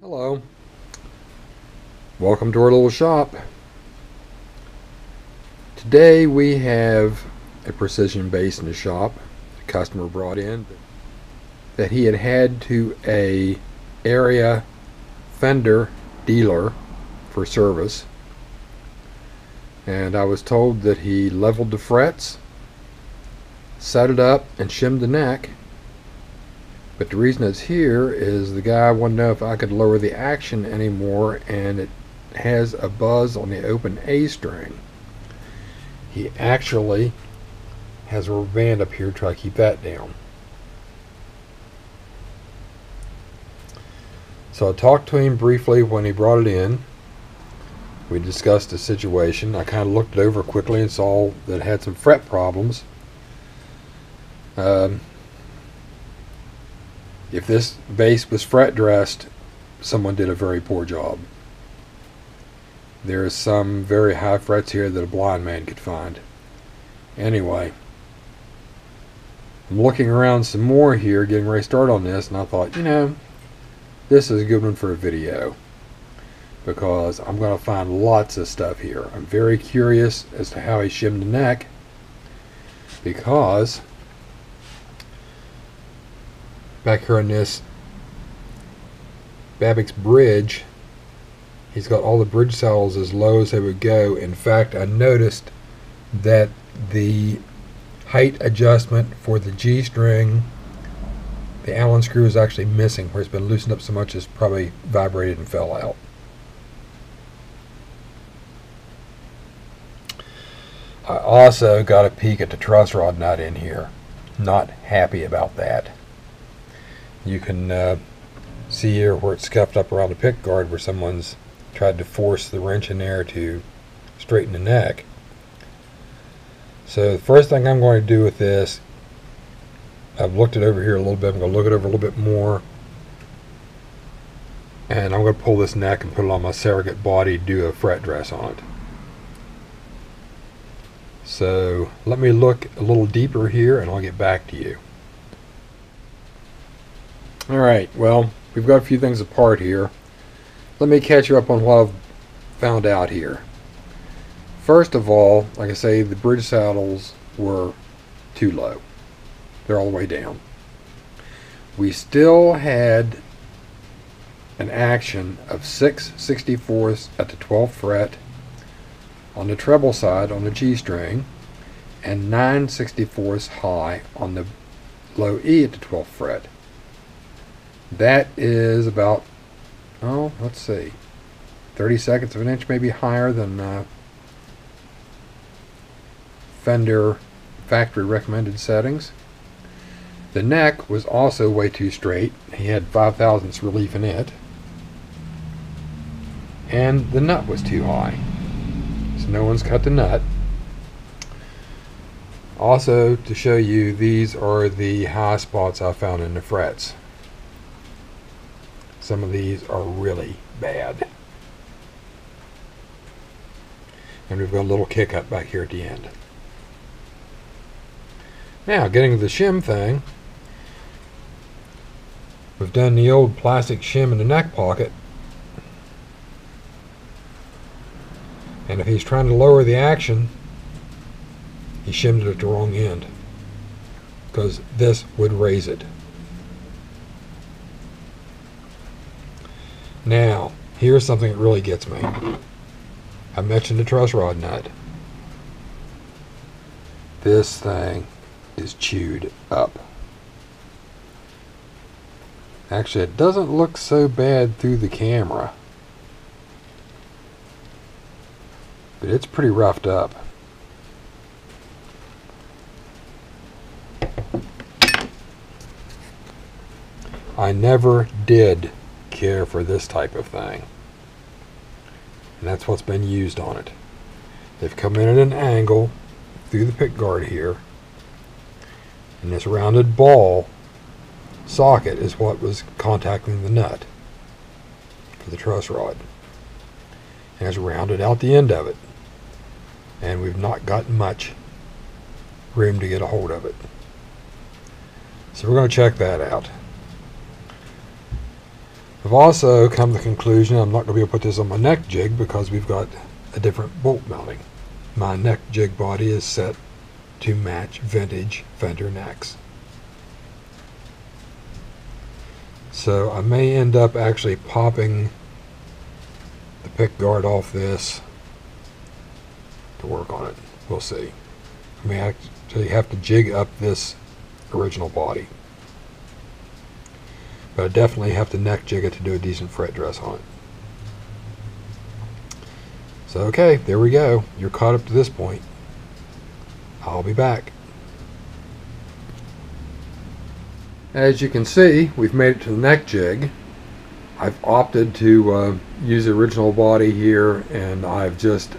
Hello. Welcome to our little shop. Today we have a precision bass in the shop. The customer brought in that he had had to a area fender dealer for service. And I was told that he leveled the frets, set it up, and shimmed the neck. But the reason it's here is the guy wanted to know if I could lower the action anymore and it has a buzz on the open A string. He actually has a band up here try to keep that down. So I talked to him briefly when he brought it in. We discussed the situation. I kind of looked it over quickly and saw that it had some fret problems. Um, if this bass was fret dressed, someone did a very poor job. There is some very high frets here that a blind man could find. Anyway, looking around some more here, getting ready to start on this, and I thought, you know, this is a good one for a video. Because I'm going to find lots of stuff here. I'm very curious as to how he shimmed the neck. Because back here on this Babbitt's bridge he's got all the bridge saddles as low as they would go. In fact I noticed that the height adjustment for the G string. The Allen screw is actually missing where it's been loosened up so much it's probably vibrated and fell out. I also got a peek at the truss rod nut in here. Not happy about that. You can uh, see here where it's scuffed up around the pick guard where someone's tried to force the wrench in there to straighten the neck. So the first thing I'm going to do with this, I've looked it over here a little bit, I'm going to look it over a little bit more. And I'm going to pull this neck and put it on my surrogate body, do a fret dress on it. So let me look a little deeper here and I'll get back to you. Alright, well, we've got a few things apart here. Let me catch you up on what I've found out here. First of all, like I say, the bridge saddles were too low. They're all the way down. We still had an action of 6 64ths at the 12th fret on the treble side on the G string and 9 64ths high on the low E at the 12th fret. That is about, oh, let's see, 30 seconds of an inch, maybe higher than uh, Fender factory recommended settings. The neck was also way too straight. He had 5 thousandths relief in it. And the nut was too high. So no one's cut the nut. Also, to show you, these are the high spots I found in the frets. Some of these are really bad. And we've got a little kick up back here at the end. Now, getting to the shim thing, we've done the old plastic shim in the neck pocket. And if he's trying to lower the action, he shimmed it at the wrong end. Because this would raise it. Now, here's something that really gets me. I mentioned the truss rod nut. This thing is chewed up. Actually, it doesn't look so bad through the camera. But it's pretty roughed up. I never did care for this type of thing. And that's what's been used on it. They've come in at an angle through the pick guard here. And this rounded ball socket is what was contacting the nut for the truss rod. And has rounded out the end of it. And we've not got much room to get a hold of it. So we're going to check that out. I've also come to the conclusion I'm not going to be able to put this on my neck jig because we've got a different bolt mounting. My neck jig body is set to match vintage fender necks. So I may end up actually popping the pick guard off this to work on it. We'll see. I may actually have to jig up this original body. But I definitely have to neck jig it to do a decent fret dress on it. So okay, there we go. You're caught up to this point. I'll be back. As you can see, we've made it to the neck jig. I've opted to uh, use the original body here and I've just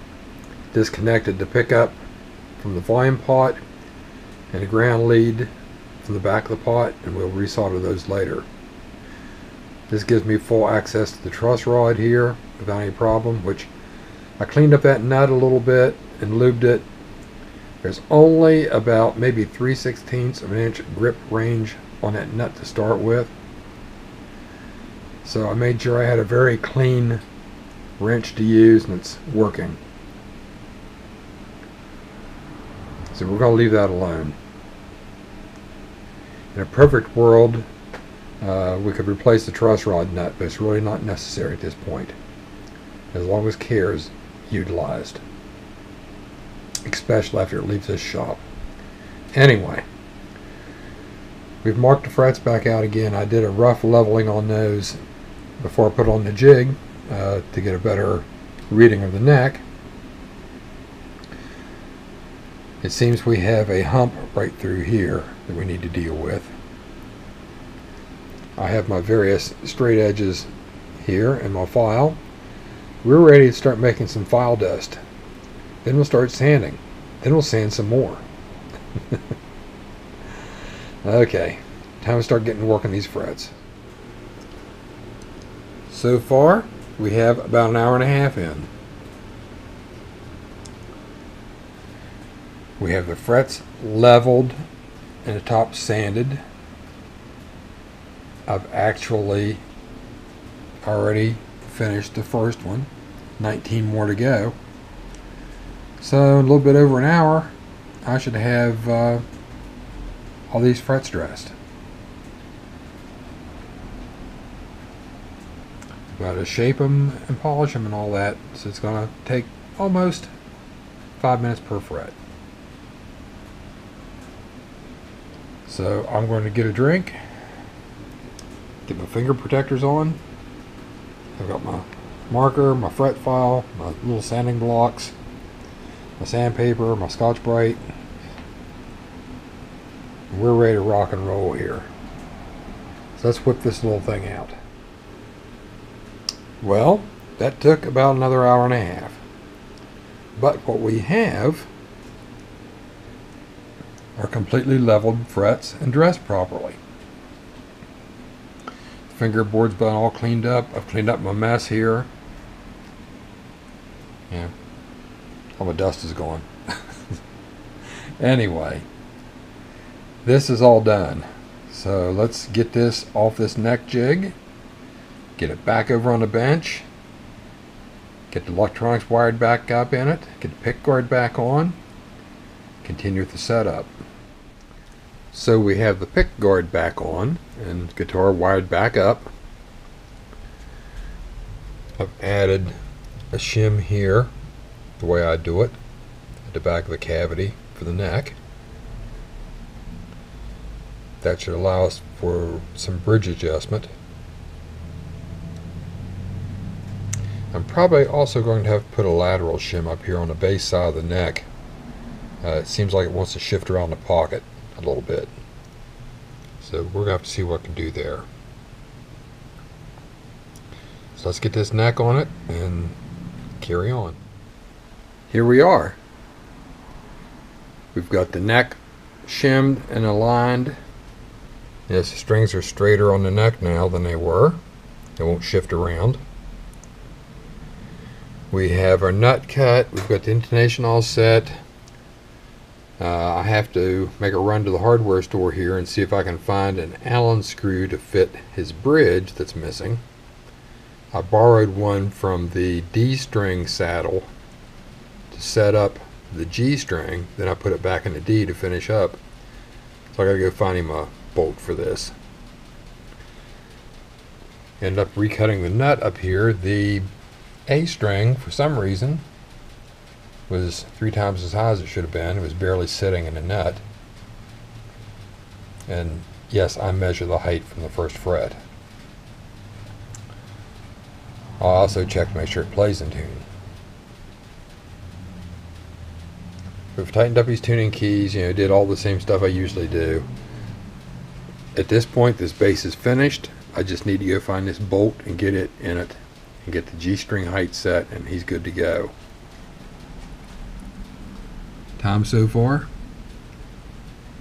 disconnected the pickup from the volume pot and the ground lead from the back of the pot and we'll resolder those later. This gives me full access to the truss rod here without any problem, which I cleaned up that nut a little bit and lubed it. There's only about maybe 3 sixteenths of an inch grip range on that nut to start with. So I made sure I had a very clean wrench to use and it's working. So we're going to leave that alone. In a perfect world, uh, we could replace the truss rod nut, but it's really not necessary at this point. As long as care is utilized. Especially after it leaves this shop. Anyway, we've marked the frets back out again. I did a rough leveling on those before I put on the jig uh, to get a better reading of the neck. It seems we have a hump right through here that we need to deal with. I have my various straight edges here in my file. We're ready to start making some file dust. Then we'll start sanding. Then we'll sand some more. okay, time to start getting to work on these frets. So far, we have about an hour and a half in. We have the frets leveled and the top sanded. I've actually already finished the first one. 19 more to go. So a little bit over an hour, I should have uh, all these frets dressed. Got to shape them and polish them and all that. So it's going to take almost five minutes per fret. So I'm going to get a drink, get my finger protectors on. I've got my marker, my fret file, my little sanding blocks, my sandpaper, my Scotch-Brite. We're ready to rock and roll here. So let's whip this little thing out. Well, that took about another hour and a half. But what we have are completely leveled frets and dressed properly. Fingerboard's been all cleaned up. I've cleaned up my mess here. Yeah, all my dust is gone. anyway, this is all done. So let's get this off this neck jig, get it back over on the bench, get the electronics wired back up in it, get the pick guard back on, continue with the setup. So we have the pick guard back on and guitar wired back up. I've added a shim here the way I do it at the back of the cavity for the neck. That should allow us for some bridge adjustment. I'm probably also going to have to put a lateral shim up here on the bass side of the neck. Uh, it seems like it wants to shift around the pocket a little bit. So we're going to have to see what we can do there. So let's get this neck on it and carry on. Here we are. We've got the neck shimmed and aligned. Yes, the strings are straighter on the neck now than they were. They won't shift around. We have our nut cut. We've got the intonation all set. Uh, I have to make a run to the hardware store here and see if I can find an Allen screw to fit his bridge that's missing. I borrowed one from the D string saddle set up the G string, then I put it back in the D to finish up. So I gotta go find him a bolt for this. End up recutting the nut up here. The A string, for some reason, was three times as high as it should have been. It was barely sitting in a nut. And yes, I measure the height from the first fret. I'll also check to make sure it plays in tune. We've tightened up these tuning keys, you know, did all the same stuff I usually do. At this point, this bass is finished. I just need to go find this bolt and get it in it and get the G string height set and he's good to go. Time so far?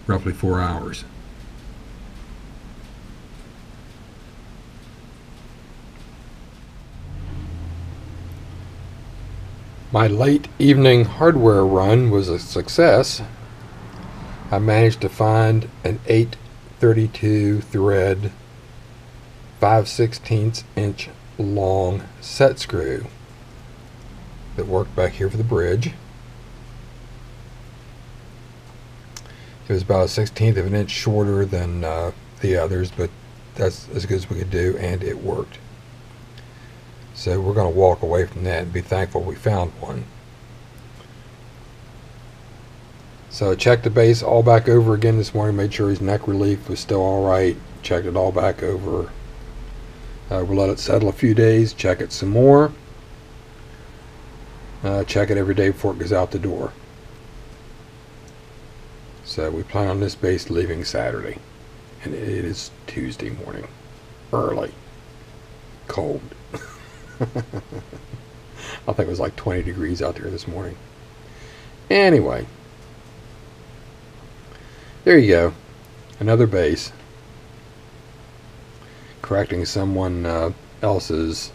Roughly four hours. My late evening hardware run was a success. I managed to find an 832 thread 5 16 inch long set screw that worked back here for the bridge. It was about a sixteenth of an inch shorter than uh, the others, but that's as good as we could do, and it worked. So we're going to walk away from that and be thankful we found one. So I checked the bass all back over again this morning, made sure his neck relief was still all right, checked it all back over. Uh, we'll let it settle a few days, check it some more. Uh, check it every day before it goes out the door. So we plan on this bass leaving Saturday. And it is Tuesday morning. Early. Cold. I think it was like 20 degrees out there this morning. Anyway. There you go. Another bass. Correcting someone uh, else's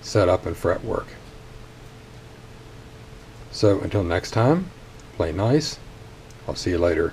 setup and fretwork. So until next time, play nice I'll see you later.